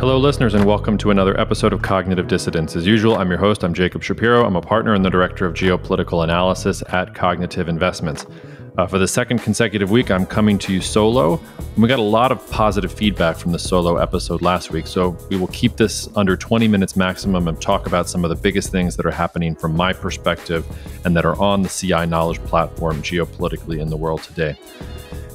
Hello, listeners, and welcome to another episode of Cognitive Dissidents. As usual, I'm your host. I'm Jacob Shapiro. I'm a partner and the director of geopolitical analysis at Cognitive Investments. Uh, for the second consecutive week, I'm coming to you solo. And we got a lot of positive feedback from the solo episode last week, so we will keep this under 20 minutes maximum and talk about some of the biggest things that are happening from my perspective and that are on the CI knowledge platform geopolitically in the world today.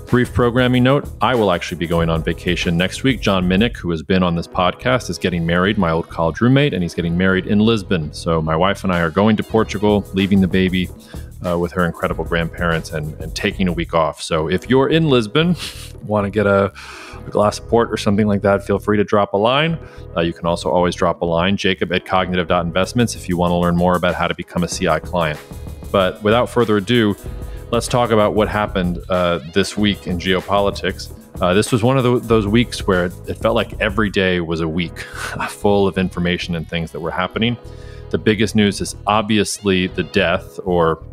Brief programming note I will actually be going on vacation next week. John Minnick, who has been on this podcast, is getting married, my old college roommate, and he's getting married in Lisbon. So my wife and I are going to Portugal, leaving the baby uh, with her incredible grandparents and, and taking a week off. So if you're in Lisbon, want to get a, a, glass of port or something like that, feel free to drop a line. Uh, you can also always drop a line, jacob at cognitive.investments, if you want to learn more about how to become a CI client. But without further ado, let's talk about what happened uh, this week in geopolitics. Uh, this was one of the, those weeks where it felt like every day was a week full of information and things that were happening. The biggest news is obviously the death or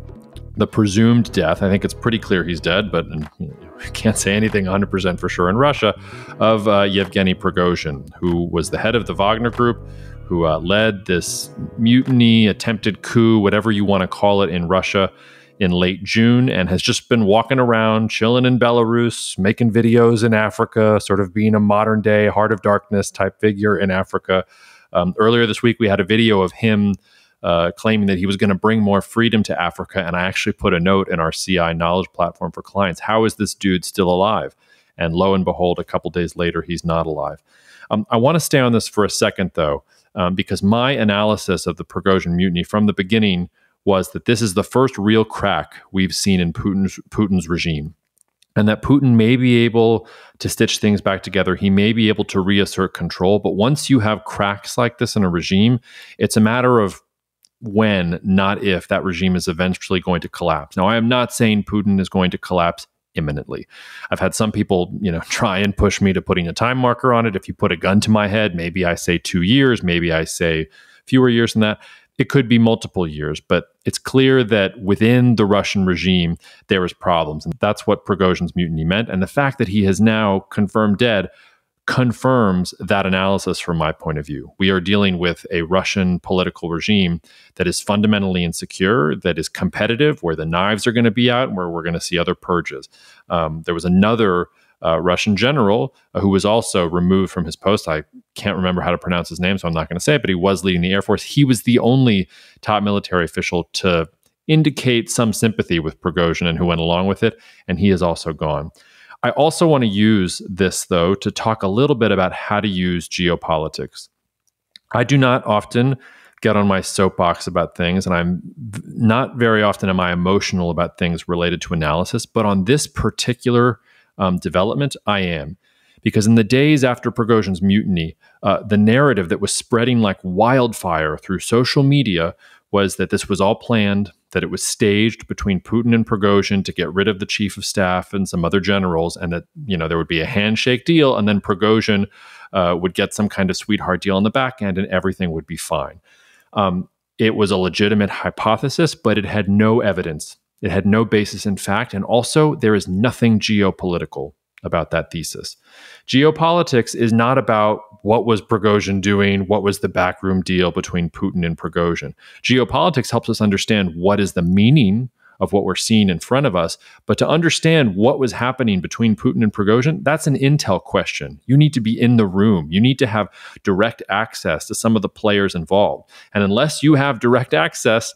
the presumed death. I think it's pretty clear he's dead, but know, can't say anything 100% for sure in Russia of uh, Yevgeny Prigozhin, who was the head of the Wagner Group, who uh, led this mutiny, attempted coup, whatever you want to call it, in Russia in late June and has just been walking around, chilling in Belarus, making videos in Africa, sort of being a modern day heart of darkness type figure in Africa. Um, earlier this week, we had a video of him uh, claiming that he was going to bring more freedom to Africa. And I actually put a note in our CI knowledge platform for clients how is this dude still alive? And lo and behold, a couple days later, he's not alive. Um, I want to stay on this for a second, though, um, because my analysis of the Prigozhin mutiny from the beginning was that this is the first real crack we've seen in Putin's, Putin's regime. And that Putin may be able to stitch things back together. He may be able to reassert control. But once you have cracks like this in a regime, it's a matter of when, not if, that regime is eventually going to collapse. Now, I am not saying Putin is going to collapse imminently. I've had some people, you know, try and push me to putting a time marker on it. If you put a gun to my head, maybe I say two years, maybe I say fewer years than that. It could be multiple years, but it's clear that within the Russian regime, there is problems. And that's what Prigozhin's mutiny meant. And the fact that he has now confirmed dead confirms that analysis from my point of view. We are dealing with a Russian political regime that is fundamentally insecure, that is competitive, where the knives are going to be out, and where we're going to see other purges. Um, there was another uh, Russian general uh, who was also removed from his post. I can't remember how to pronounce his name, so I'm not going to say it, but he was leading the Air Force. He was the only top military official to indicate some sympathy with Prigozhin and who went along with it, and he is also gone. I also want to use this, though, to talk a little bit about how to use geopolitics. I do not often get on my soapbox about things, and I'm not very often am I emotional about things related to analysis, but on this particular um, development, I am. Because in the days after Prigozhin's mutiny, uh, the narrative that was spreading like wildfire through social media was that this was all planned, that it was staged between Putin and Prigozhin to get rid of the chief of staff and some other generals, and that you know there would be a handshake deal, and then Prigozhin uh, would get some kind of sweetheart deal on the back end, and everything would be fine. Um, it was a legitimate hypothesis, but it had no evidence it had no basis in fact, and also there is nothing geopolitical about that thesis. Geopolitics is not about what was Prigozhin doing, what was the backroom deal between Putin and Prigozhin. Geopolitics helps us understand what is the meaning of what we're seeing in front of us, but to understand what was happening between Putin and Prigozhin, that's an intel question. You need to be in the room. You need to have direct access to some of the players involved. And unless you have direct access,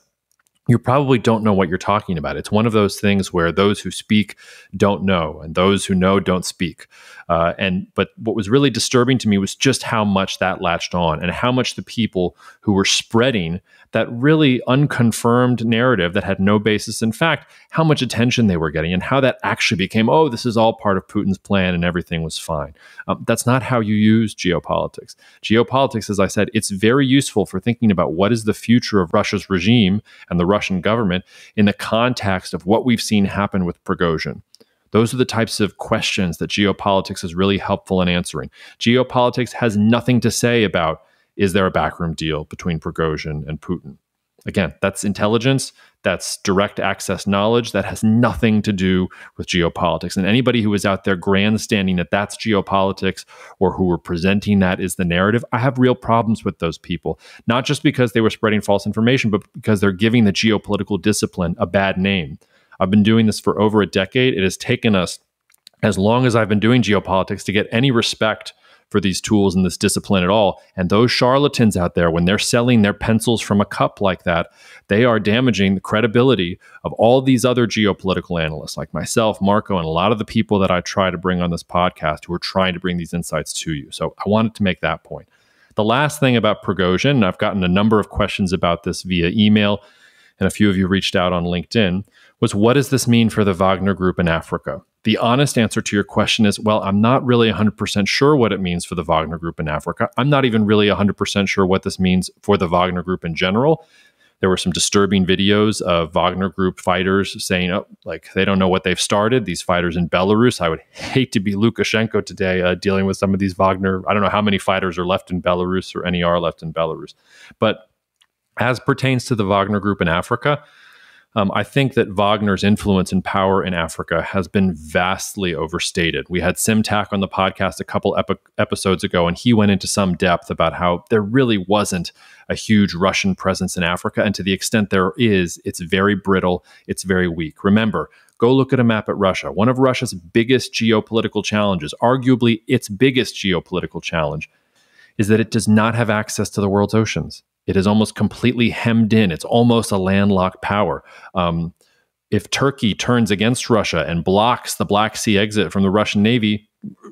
you probably don't know what you're talking about. It's one of those things where those who speak don't know, and those who know don't speak. Uh, and but what was really disturbing to me was just how much that latched on, and how much the people who were spreading that really unconfirmed narrative that had no basis in fact, how much attention they were getting, and how that actually became, oh, this is all part of Putin's plan, and everything was fine. Um, that's not how you use geopolitics. Geopolitics, as I said, it's very useful for thinking about what is the future of Russia's regime and the Russian government in the context of what we've seen happen with Prigozhin. Those are the types of questions that geopolitics is really helpful in answering. Geopolitics has nothing to say about is there a backroom deal between Prigozhin and Putin? Again, that's intelligence. That's direct access knowledge that has nothing to do with geopolitics. And anybody who is out there grandstanding that that's geopolitics or who are presenting that is the narrative, I have real problems with those people. Not just because they were spreading false information, but because they're giving the geopolitical discipline a bad name. I've been doing this for over a decade. It has taken us as long as I've been doing geopolitics to get any respect for these tools and this discipline at all. And those charlatans out there, when they're selling their pencils from a cup like that, they are damaging the credibility of all these other geopolitical analysts like myself, Marco, and a lot of the people that I try to bring on this podcast who are trying to bring these insights to you. So I wanted to make that point. The last thing about Prigozhin, I've gotten a number of questions about this via email, and a few of you reached out on LinkedIn, was what does this mean for the Wagner Group in Africa? The honest answer to your question is well, I'm not really 100% sure what it means for the Wagner Group in Africa. I'm not even really 100% sure what this means for the Wagner Group in general. There were some disturbing videos of Wagner Group fighters saying, oh, like, they don't know what they've started. These fighters in Belarus. I would hate to be Lukashenko today uh, dealing with some of these Wagner. I don't know how many fighters are left in Belarus or any are left in Belarus. But as pertains to the Wagner Group in Africa, um, I think that Wagner's influence and power in Africa has been vastly overstated. We had Sim Simtak on the podcast a couple epi- episodes ago, and he went into some depth about how there really wasn't a huge Russian presence in Africa. And to the extent there is, it's very brittle, it's very weak. Remember, go look at a map at Russia. One of Russia's biggest geopolitical challenges, arguably its biggest geopolitical challenge, is that it does not have access to the world's oceans. It is almost completely hemmed in. It's almost a landlocked power. Um, if Turkey turns against Russia and blocks the Black Sea exit from the Russian Navy,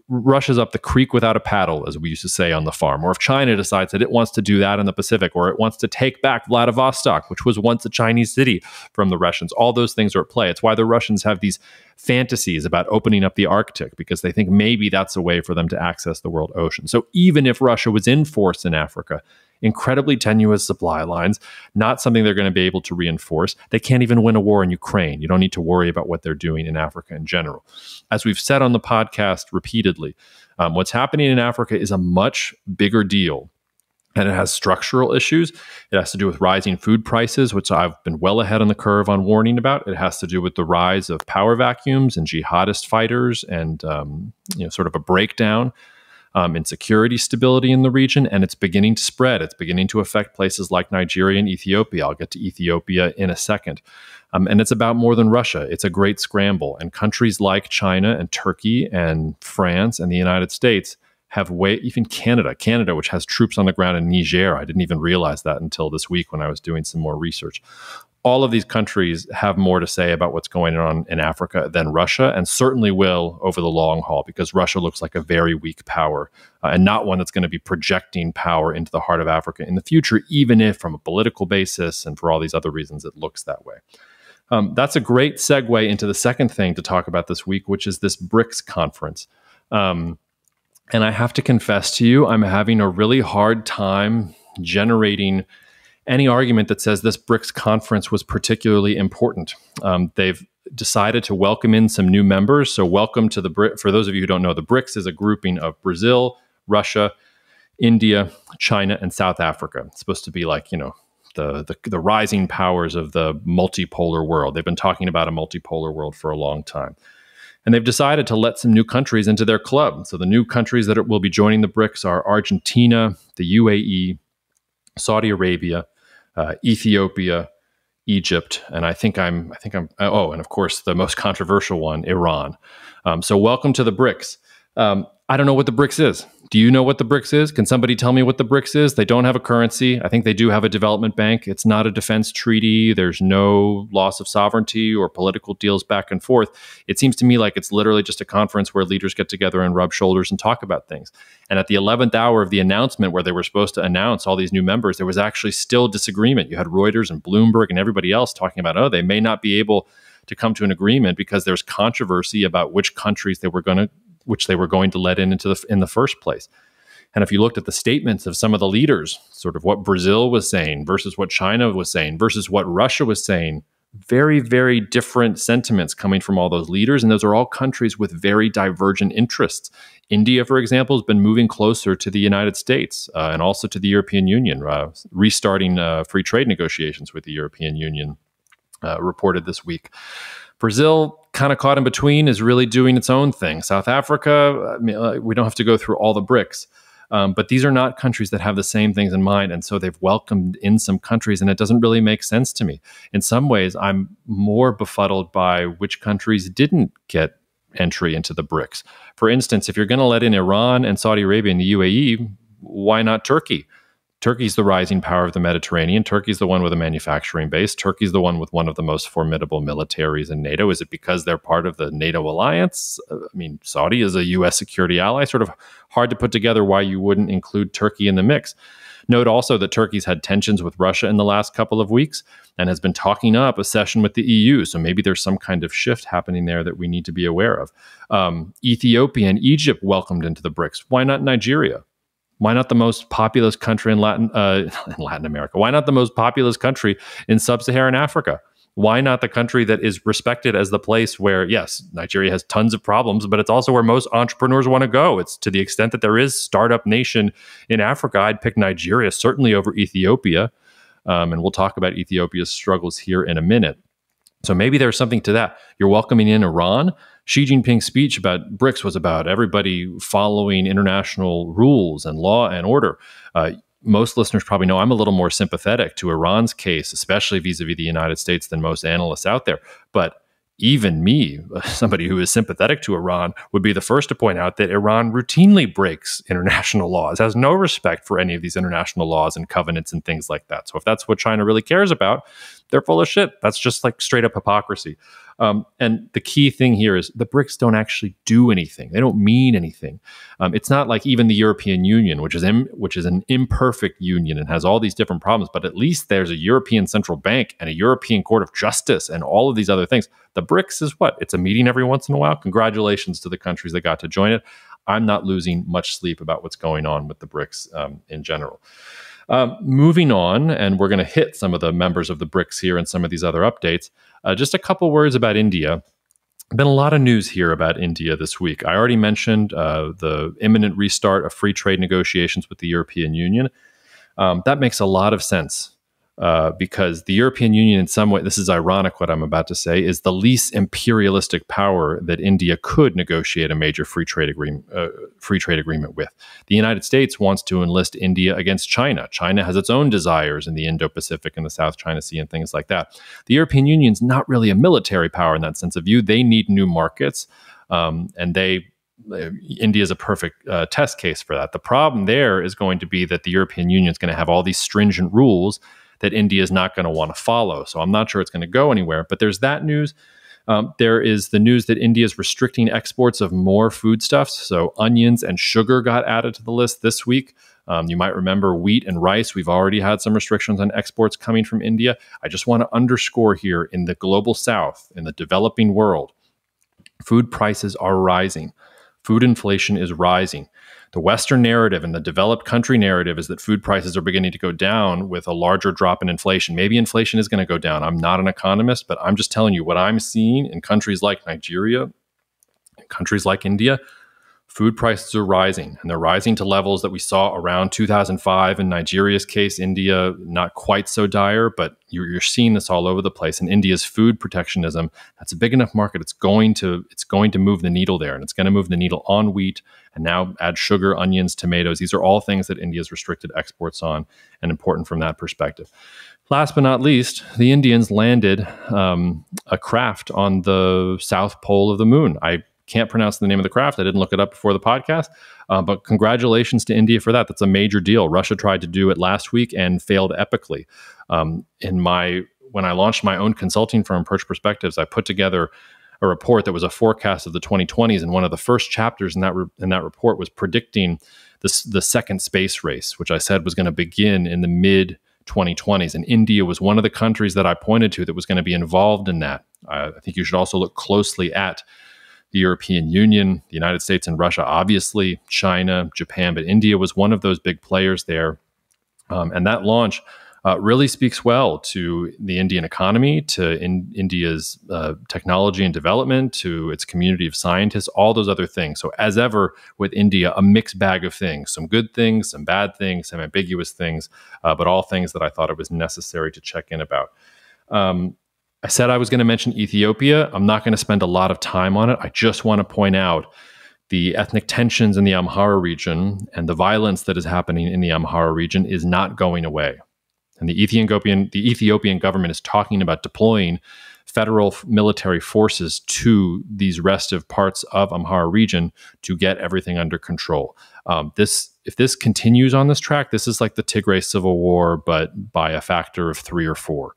Russia's up the creek without a paddle, as we used to say on the farm. Or if China decides that it wants to do that in the Pacific, or it wants to take back Vladivostok, which was once a Chinese city from the Russians, all those things are at play. It's why the Russians have these fantasies about opening up the Arctic, because they think maybe that's a way for them to access the world ocean. So even if Russia was in force in Africa, incredibly tenuous supply lines, not something they're going to be able to reinforce. They can't even win a war in Ukraine. You don't need to worry about what they're doing in Africa in general. As we've said on the podcast repeatedly, um, what's happening in Africa is a much bigger deal and it has structural issues. It has to do with rising food prices, which I've been well ahead on the curve on warning about. It has to do with the rise of power vacuums and jihadist fighters, and um, you know, sort of a breakdown um, insecurity stability in the region, and it's beginning to spread. It's beginning to affect places like Nigeria and Ethiopia. I'll get to Ethiopia in a second. Um, and it's about more than Russia. It's a great scramble. And countries like China and Turkey and France and the United States have way, even Canada, Canada, which has troops on the ground in Niger. I didn't even realize that until this week when I was doing some more research all of these countries have more to say about what's going on in Africa than Russia, and certainly will over the long haul, because Russia looks like a very weak power uh, and not one that's going to be projecting power into the heart of Africa in the future, even if, from a political basis and for all these other reasons, it looks that way. Um, that's a great segue into the second thing to talk about this week, which is this BRICS conference. Um, and I have to confess to you, I'm having a really hard time generating any argument that says this BRICS conference was particularly important. Um, they've decided to welcome in some new members. So, welcome to the BRICS. For those of you who don't know, the BRICS is a grouping of Brazil, Russia, India, China, and South Africa. It's supposed to be like, you know, the, the, the rising powers of the multipolar world. They've been talking about a multipolar world for a long time. And they've decided to let some new countries into their club. So the new countries that will be joining the BRICS are Argentina, the UAE, Saudi Arabia, uh, Ethiopia, Egypt, and I think I'm I think I'm oh, and of course the most controversial one, Iran. Um, so welcome to the BRICS. Um, I don't know what the BRICS is. Do you know what the BRICS is? Can somebody tell me what the BRICS is? They don't have a currency. I think they do have a development bank. It's not a defense treaty. There's no loss of sovereignty or political deals back and forth. It seems to me like it's literally just a conference where leaders get together and rub shoulders and talk about things. And at the 11th hour of the announcement, where they were supposed to announce all these new members, there was actually still disagreement. You had Reuters and Bloomberg and everybody else talking about, oh, they may not be able to come to an agreement because there's controversy about which countries they were going to which they were going to let in into the in the first place. And if you looked at the statements of some of the leaders, sort of what Brazil was saying versus what China was saying versus what Russia was saying, very, very different sentiments coming from all those leaders. And those are all countries with very divergent interests. India, for example, has been moving closer to the United States uh, and also to the European Union, uh, restarting uh, free trade negotiations with the European Union. uh, reported this week. Brazil, kind of caught in between, is really doing its own thing. South Africa, I mean, uh, we don't have to go through all the BRICS. Um, but these are not countries that have the same things in mind. And so they've welcomed in some countries, and it doesn't really make sense to me. In some ways, I'm more befuddled by which countries didn't get entry into the BRICS. For instance, if you're going to let in Iran and Saudi Arabia and the UAE, why not Turkey? Turkey's the rising power of the Mediterranean. Turkey's the one with a manufacturing base. Turkey's the one with one of the most formidable militaries in NATO. Is it because they're part of the NATO alliance? Uh, I mean, Saudi is a U.S. security ally. Sort of hard to put together why you wouldn't include Turkey in the mix. Note also that Turkey's had tensions with Russia in the last couple of weeks and has been talking up accession with the EU. So maybe there's some kind of shift happening there that we need to be aware of. Um, Ethiopia and Egypt welcomed into the BRICS. Why not Nigeria? Why not the most populous country in Latin uh, in Latin America? Why not the most populous country in sub-Saharan Africa? Why not the country that is respected as the place where, yes, Nigeria has tons of problems, but it's also where most entrepreneurs want to go. It's to the extent that there is startup nation in Africa. I'd pick Nigeria certainly over Ethiopia, um, and we'll talk about Ethiopia's struggles here in a minute. So maybe there's something to that. You're welcoming in Iran. Xi Jinping's speech about BRICS was about everybody following international rules and law and order. Uh, most listeners probably know I'm a little more sympathetic to Iran's case, especially vis a vis the United States, than most analysts out there. But even me, somebody who is sympathetic to Iran, would be the first to point out that Iran routinely breaks international laws, has no respect for any of these international laws and covenants and things like that. So if that's what China really cares about, they're full of shit. That's just like straight up hypocrisy. Um, and the key thing here is the BRICS don't actually do anything. They don't mean anything. Um, it's not like even the European Union, which is Im- which is an imperfect union and has all these different problems. But at least there's a European Central Bank and a European Court of Justice and all of these other things. The BRICS is what? It's a meeting every once in a while. Congratulations to the countries that got to join it. I'm not losing much sleep about what's going on with the BRICS um, in general. Um, moving on, and we're going to hit some of the members of the BRICS here and some of these other updates. Uh, just a couple words about India. Been a lot of news here about India this week. I already mentioned uh, the imminent restart of free trade negotiations with the European Union. Um, that makes a lot of sense uh, because the European Union, in some way, this is ironic what I'm about to say, is the least imperialistic power that India could negotiate a major free trade agreement, uh, free trade agreement with. The United States wants to enlist India against China. China has its own desires in the Indo-Pacific and the South China Sea and things like that. The European Union is not really a military power in that sense of view. They need new markets, um, and they uh, India is a perfect uh, test case for that. The problem there is going to be that the European Union is going to have all these stringent rules that India is not going to want to follow. So I'm not sure it's going to go anywhere. But there's that news. Um, there is the news that India is restricting exports of more foodstuffs. So onions and sugar got added to the list this week. Um, you might remember wheat and rice. We've already had some restrictions on exports coming from India. I just want to underscore here in the global south, in the developing world, food prices are rising. Food inflation is rising. The Western narrative and the developed country narrative is that food prices are beginning to go down with a larger drop in inflation. Maybe inflation is going to go down. I'm not an economist, but I'm just telling you what I'm seeing in countries like Nigeria, countries like India food prices are rising and they're rising to levels that we saw around 2005 in Nigeria's case. India not quite so dire but you're, you're, seeing this all over the place and India's food protectionism that's a big enough market it's going to it's going to move the needle there and it's going to move the needle on wheat and now add sugar onions tomatoes. These are all things that India's restricted exports on and important from that perspective. Last but not least, the Indians landed um, a craft on the south pole of the moon. I can't pronounce the name of the craft. I didn't look it up before the podcast. Uh, but congratulations to India for that. That's a major deal. Russia tried to do it last week and failed epically. Um, in my when I launched my own consulting firm, Perch Perspectives, I put together a report that was a forecast of the 2020s, and one of the first chapters in that re- in that report was predicting this the second space race, which I said was going to begin in the mid 2020s. And India was one of the countries that I pointed to that was going to be involved in that. I think you should also look closely at the European Union, the United States, and Russia, obviously, China, Japan, but India was one of those big players there. Um, and that launch uh, really speaks well to the Indian economy, to in India's uh, technology and development, to its community of scientists, all those other things. So, as ever with India, a mixed bag of things some good things, some bad things, some ambiguous things, uh, but all things that I thought it was necessary to check in about. Um, I said I was going to mention Ethiopia. I'm not going to spend a lot of time on it. I just want to point out the ethnic tensions in the Amhara region and the violence that is happening in the Amhara region is not going away. And the Ethiopian, the Ethiopian government is talking about deploying federal military forces to these restive parts of Amhara region to get everything under control. Um, this, if this continues on this track, this is like the Tigray civil war, but by a factor of three or four.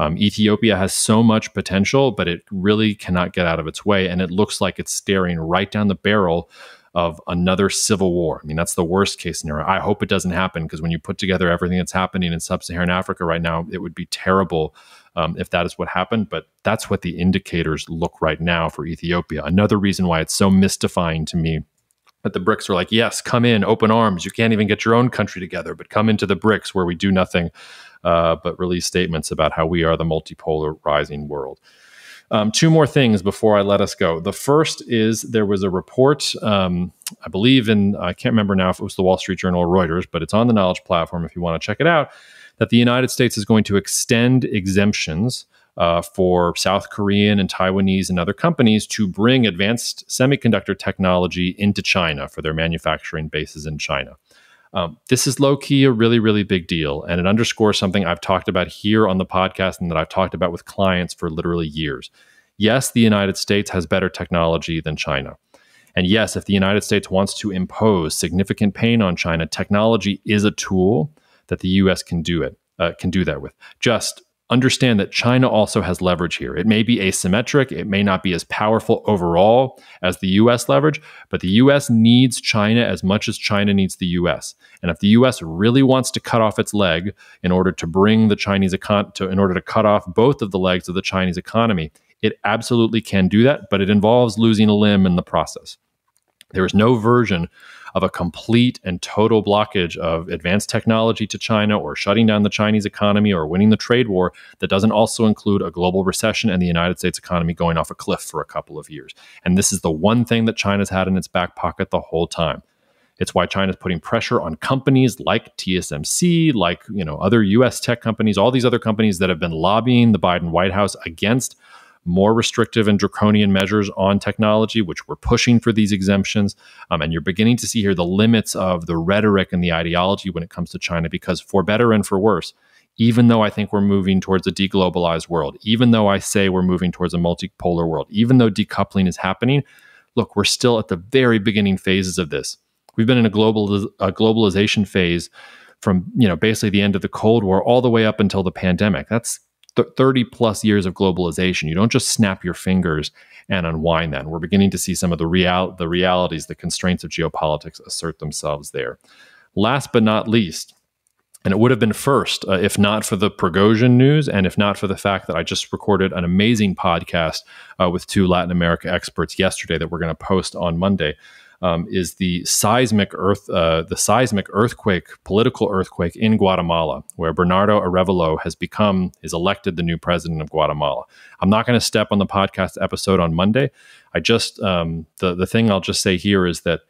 Um, Ethiopia has so much potential, but it really cannot get out of its way. And it looks like it's staring right down the barrel of another civil war. I mean, that's the worst case scenario. I hope it doesn't happen because when you put together everything that's happening in sub Saharan Africa right now, it would be terrible um, if that is what happened. But that's what the indicators look right now for Ethiopia. Another reason why it's so mystifying to me that the BRICS are like, yes, come in, open arms. You can't even get your own country together, but come into the BRICS where we do nothing uh, but release statements about how we are the multipolar rising world. Um, two more things before I let us go. The first is there was a report, um, I believe in, I can't remember now if it was the Wall Street Journal or Reuters, but it's on the Knowledge platform if you want to check it out, that the United States is going to extend exemptions uh, for South Korean and Taiwanese and other companies to bring advanced semiconductor technology into China for their manufacturing bases in China. Um, this is low key a really, really big deal. And it underscores something I've talked about here on the podcast and that I've talked about with clients for literally years. Yes, the United States has better technology than China. And yes, if the United States wants to impose significant pain on China, technology is a tool that the US can do it, uh, can do that with. Just understand that China also has leverage here. It may be asymmetric, it may not be as powerful overall as the US leverage, but the US needs China as much as China needs the US. And if the US really wants to cut off its leg in order to bring the Chinese econ to in order to cut off both of the legs of the Chinese economy, it absolutely can do that, but it involves losing a limb in the process. There is no version of a complete and total blockage of advanced technology to China or shutting down the Chinese economy or winning the trade war that doesn't also include a global recession and the United States economy going off a cliff for a couple of years. And this is the one thing that China's had in its back pocket the whole time. It's why China's putting pressure on companies like TSMC, like you know other U.S. tech companies, all these other companies that have been lobbying the Biden White House against more restrictive and draconian measures on technology, which we're pushing for these exemptions. Um, and you're beginning to see here the limits of the rhetoric and the ideology when it comes to China, because for better and for worse, even though I think we're moving towards a deglobalized world, even though I say we're moving towards a multipolar world, even though decoupling is happening, look, we're still at the very beginning phases of this. We've been in a global a globalization phase from you know basically the end of the Cold War all the way up until the pandemic. That's 30 plus years of globalization. You don't just snap your fingers and unwind that. And we're beginning to see some of the real the realities, the constraints of geopolitics assert themselves there. Last but not least, and it would have been first uh, if not for the Prigozhin news and if not for the fact that I just recorded an amazing podcast uh, with two Latin America experts yesterday that we're going to post on Monday um, is the seismic earth, uh, the seismic earthquake, political earthquake in Guatemala, where Bernardo Arevalo has become is elected the new president of Guatemala. I'm not going to step on the podcast episode on Monday. I just um, the the thing I'll just say here is that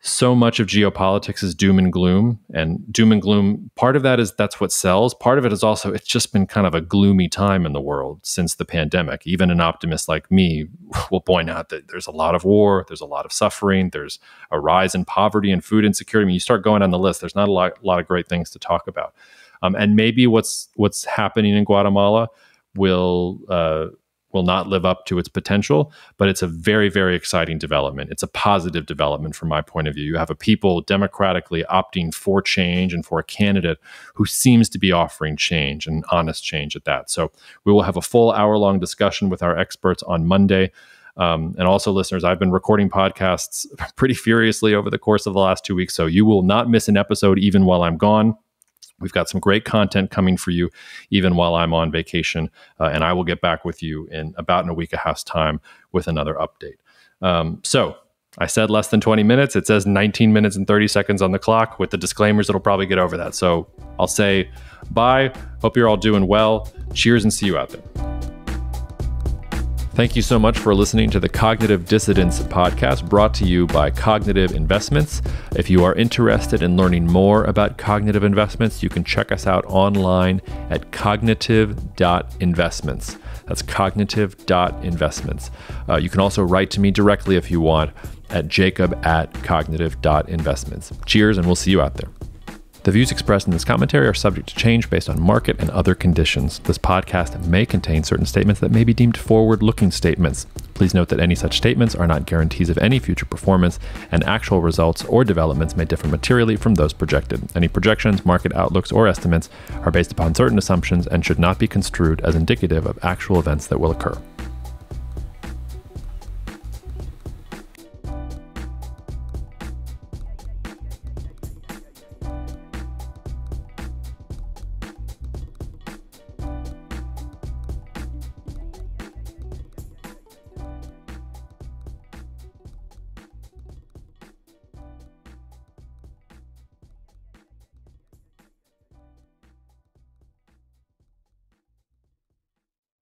so much of geopolitics is doom and gloom and doom and gloom part of that is that's what sells. Part of it is also it's just been kind of a gloomy time in the world since the pandemic. Even an optimist like me will point out that there's a lot of war there's a lot of suffering there's a rise in poverty and food insecurity. I mean, you start going on the list there's not a lot, a lot of great things to talk about. Um, and maybe what's what's happening in guatemala will uh, will not live up to its potential, but it's a very, very exciting development. It's a positive development from my point of view. You have a people democratically opting for change and for a candidate who seems to be offering change and honest change at that. So we will have a full hour long discussion with our experts on Monday. Um, and also, listeners, I've been recording podcasts pretty furiously over the course of the last two weeks. So you will not miss an episode even while I'm gone. We've got some great content coming for you, even while I'm on vacation. Uh, and I will get back with you in about in a week and a half's time with another update. Um, so I said less than 20 minutes. It says 19 minutes and 30 seconds on the clock. With the disclaimers, it'll probably get over that. So I'll say bye. Hope you're all doing well. Cheers and see you out there. Thank you so much for listening to the Cognitive Dissidents podcast brought to you by Cognitive Investments. If you are interested in learning more about cognitive investments, you can check us out online at cognitive.investments. That's cognitive.investments. Uh, you can also write to me directly if you want at jacob at cognitive.investments. Cheers, and we'll see you out there. The views expressed in this commentary are subject to change based on market and other conditions. This podcast may contain certain statements that may be deemed forward looking statements. Please note that any such statements are not guarantees of any future performance, and actual results or developments may differ materially from those projected. Any projections, market outlooks, or estimates are based upon certain assumptions and should not be construed as indicative of actual events that will occur.